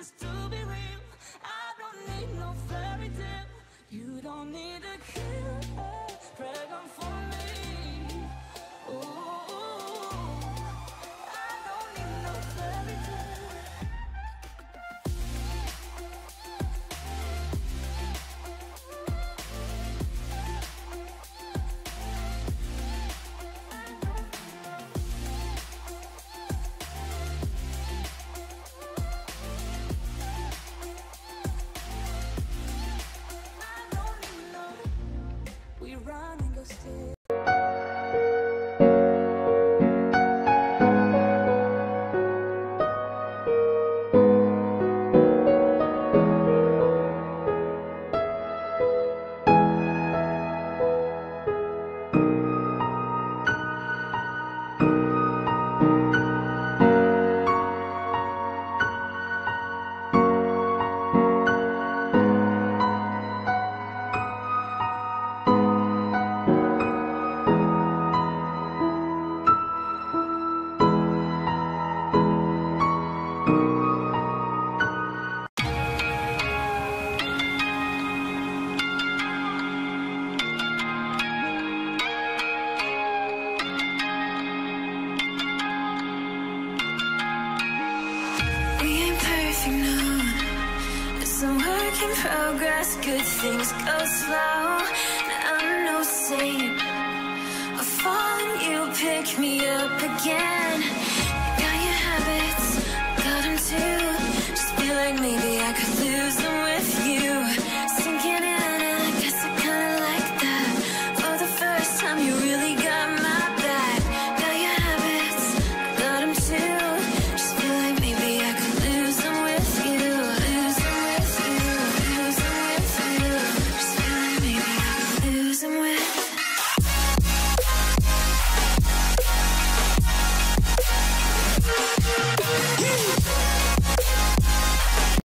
just to be real. I don't need no fairy tale. You don't need a killer pregnant for me. We run and go still. A in progress. Good things go slow. I'm no saint. I fall and you pick me up again. Got your habits, got 'em too. Just feel like maybe I could lose them